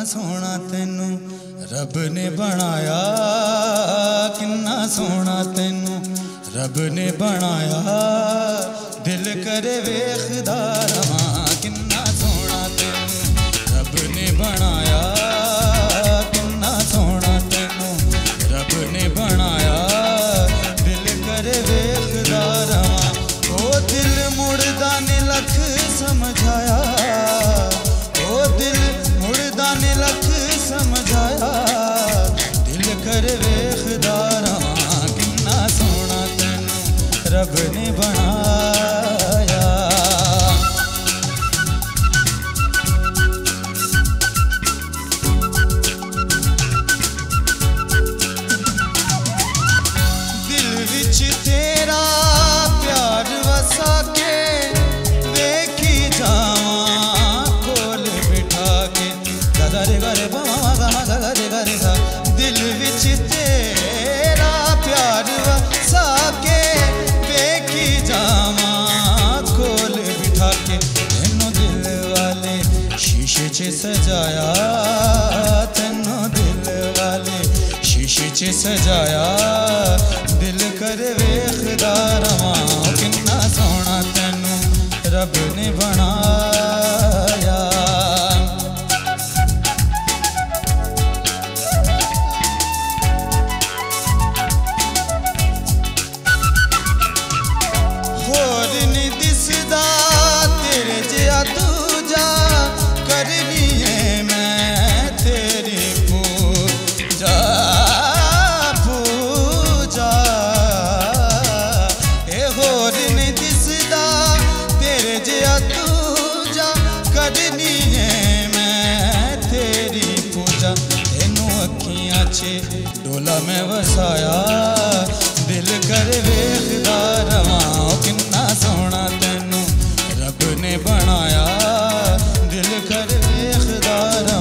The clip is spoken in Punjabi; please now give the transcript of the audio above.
ਕਿੰਨਾ ਸੋਹਣਾ ਤੈਨੂੰ? ਰੱਬ ਨੇ ਬਣਾਇਆ। ਕਿੰਨਾ ਸੋਹਣਾ ਤੈਨੂੰ? ਰੱਬ ਨੇ ਬਣਾਇਆ। ਦਿਲ ਕਰੇ ਵੇਖਦਾ ਵੇਖਦਾ ਰਵਾਂ ਕਿੰਨਾ ਸੋਹਣਾ ਤੈਨੂੰ ਰੱਬ ਨੇ ਬਣਾਇਆ ਦਿਲ ਵਿੱਚ ਤੇ ਸਜਾਇਆ ਤੈਨੂੰ ਦਿਲ ਵਾਲੇ ਸ਼ੀਸ਼ੇ ਚ ਸਜਾਇਆ ਦਿਲ ਕਰ ਵੇਖਦਾ ਪਿੱਛੇ ਡੋਲਾ ਮੈਂ ਵਸਾਇਆ। ਦਿਲ ਕਰ ਵੇਖਦਾ ਰਵਾਂ ਕਿੰਨਾ ਸੋਹਣਾ ਤੈਨੂੰ ਰੱਬ ਨੇ ਬਣਾਇਆ। ਦਿਲ ਕਰ ਵੇਖਦਾ ਰਵਾਂ।